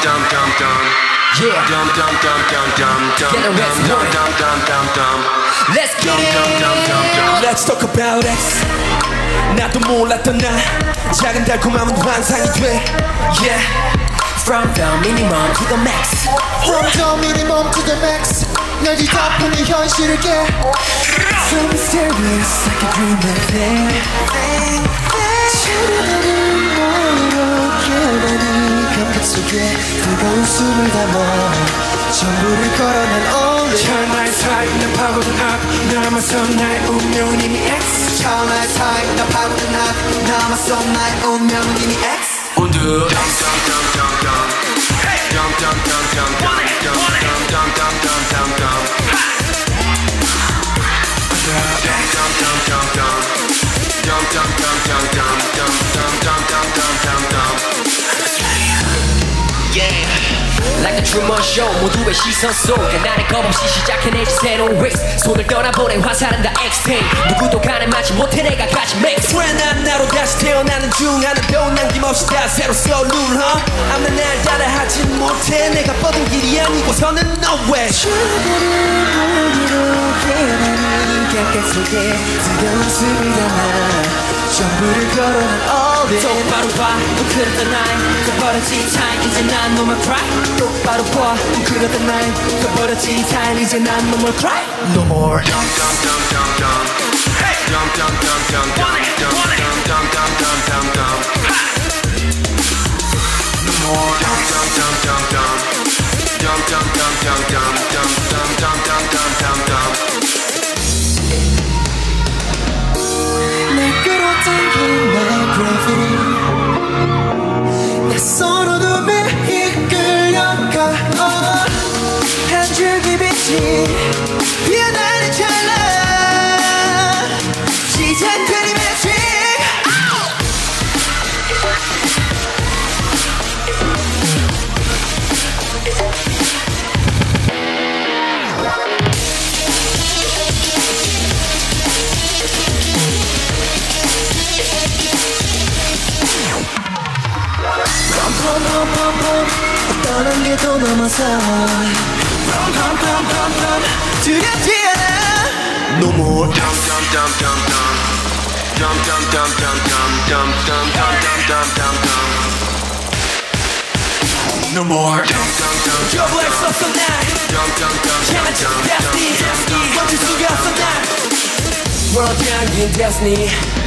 Get a rest Let's get it Let's talk about X 나도 몰랐던 나 작은 달콤함은 환상이 돼 Yeah From the minimum to the max From the minimum to the max 널 뒤덮은 이 현실을 깨 So mysterious like a dream of it 속에 뜨거운 숨을 담아 전부를 걸어 난 only 천하의 사이 난 파고든 앞 남아서 나의 운명은 이미 X 천하의 사이 나 파고든 학 남았어 나의 운명은 이미 X 온 Truman Show 모두의 시선 속에 나를 겁없이 시작해내지 새로운 race 손을 떠나보낸 화살은 다 X-Tank 누구도 가늠하지 못해 내가 가진 max 왜난 나로 다시 태어나는 중 하나도 남김없이 다 새로 써 룰, huh? 아무 날 따라하지 못해 내가 뻗은 길이 아니고서는 no way 샤르르르 너로 깨어나니 감각 속에 뜨거운 숨을 담아 전부를 걸어 난 all in 똑바로 봐 웅크렸던 날 그버려진 time 이제 난 no more cry 똑바로 봐 웅크렸던 날 그버려진 time 이제 난 no more cry No more 날 끌어당기는 나의 gravity 낯 gravity 어떤 한계도 넘어서 펌펌펌펌 두렵지 않아 No more No more Trouble X 없어 날 Challenge Destiny 멈출 수가 없어 날 World Champion Destiny